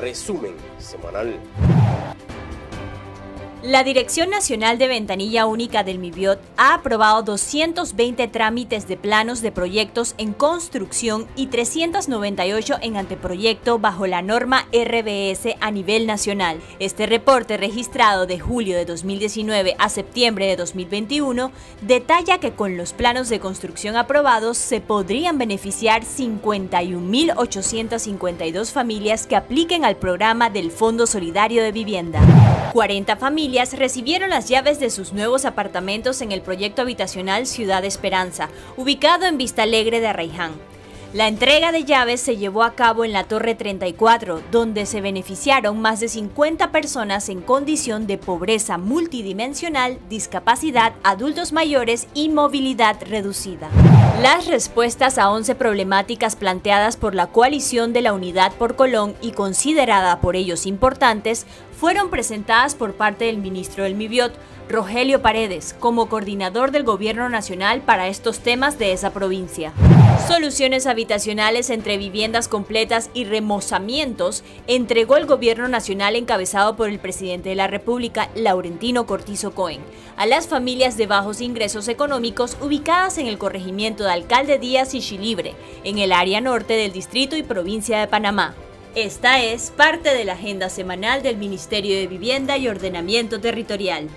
Resumen semanal. La Dirección Nacional de Ventanilla Única del MIBIOT ha aprobado 220 trámites de planos de proyectos en construcción y 398 en anteproyecto bajo la norma RBS a nivel nacional. Este reporte registrado de julio de 2019 a septiembre de 2021 detalla que con los planos de construcción aprobados se podrían beneficiar 51.852 familias que apliquen al programa del Fondo Solidario de Vivienda. 40 familias recibieron las llaves de sus nuevos apartamentos en el proyecto habitacional Ciudad Esperanza, ubicado en Vista Alegre de Arraiján. La entrega de llaves se llevó a cabo en la Torre 34, donde se beneficiaron más de 50 personas en condición de pobreza multidimensional, discapacidad, adultos mayores y movilidad reducida. Las respuestas a 11 problemáticas planteadas por la coalición de la Unidad por Colón y considerada por ellos importantes fueron presentadas por parte del ministro del MIBIOT, Rogelio Paredes, como coordinador del Gobierno Nacional para estos temas de esa provincia. Soluciones habitacionales entre viviendas completas y remozamientos entregó el Gobierno Nacional encabezado por el presidente de la República, Laurentino Cortizo Cohen, a las familias de bajos ingresos económicos ubicadas en el corregimiento de Alcalde Díaz y Chilibre, en el área norte del distrito y provincia de Panamá. Esta es parte de la agenda semanal del Ministerio de Vivienda y Ordenamiento Territorial.